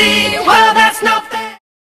see